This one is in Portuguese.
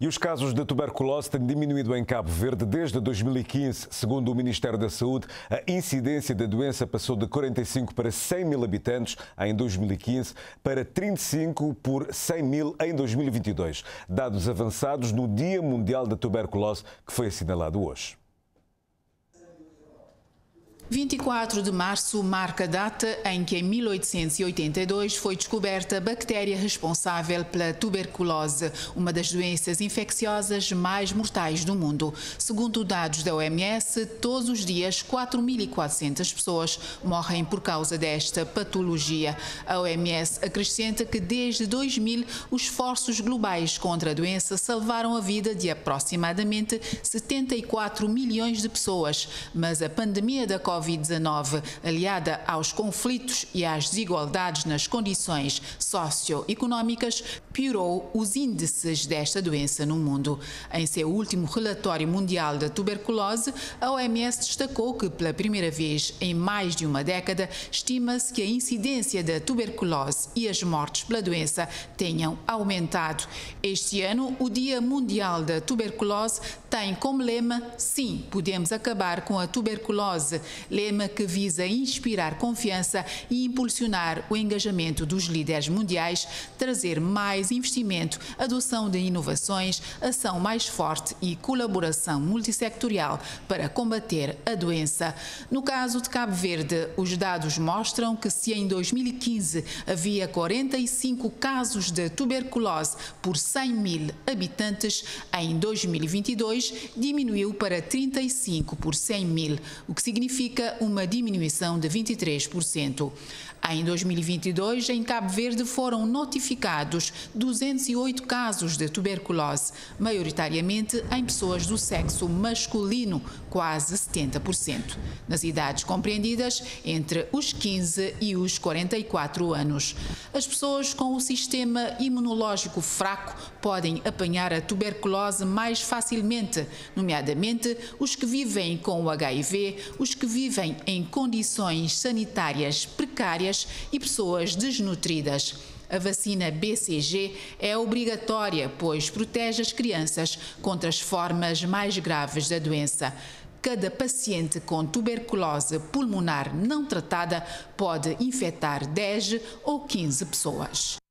E os casos de tuberculose têm diminuído em Cabo Verde desde 2015. Segundo o Ministério da Saúde, a incidência da doença passou de 45 para 100 mil habitantes em 2015 para 35 por 100 mil em 2022. Dados avançados no Dia Mundial da Tuberculose, que foi assinalado hoje. 24 de março marca a data em que, em 1882, foi descoberta a bactéria responsável pela tuberculose, uma das doenças infecciosas mais mortais do mundo. Segundo dados da OMS, todos os dias 4.400 pessoas morrem por causa desta patologia. A OMS acrescenta que, desde 2000, os esforços globais contra a doença salvaram a vida de aproximadamente 74 milhões de pessoas, mas a pandemia da Covid Covid-19, aliada aos conflitos e às desigualdades nas condições socioeconómicas, piorou os índices desta doença no mundo. Em seu último relatório mundial da tuberculose, a OMS destacou que, pela primeira vez em mais de uma década, estima-se que a incidência da tuberculose e as mortes pela doença tenham aumentado. Este ano, o Dia Mundial da Tuberculose tem como lema Sim, podemos acabar com a tuberculose lema que visa inspirar confiança e impulsionar o engajamento dos líderes mundiais, trazer mais investimento, adoção de inovações, ação mais forte e colaboração multissectorial para combater a doença. No caso de Cabo Verde, os dados mostram que se em 2015 havia 45 casos de tuberculose por 100 mil habitantes, em 2022 diminuiu para 35 por 100 mil, o que significa uma diminuição de 23%. Em 2022, em Cabo Verde foram notificados 208 casos de tuberculose, maioritariamente em pessoas do sexo masculino, quase 70%, nas idades compreendidas entre os 15 e os 44 anos. As pessoas com o sistema imunológico fraco podem apanhar a tuberculose mais facilmente, nomeadamente os que vivem com o HIV, os que vivem em condições sanitárias precárias e pessoas desnutridas. A vacina BCG é obrigatória, pois protege as crianças contra as formas mais graves da doença. Cada paciente com tuberculose pulmonar não tratada pode infectar 10 ou 15 pessoas.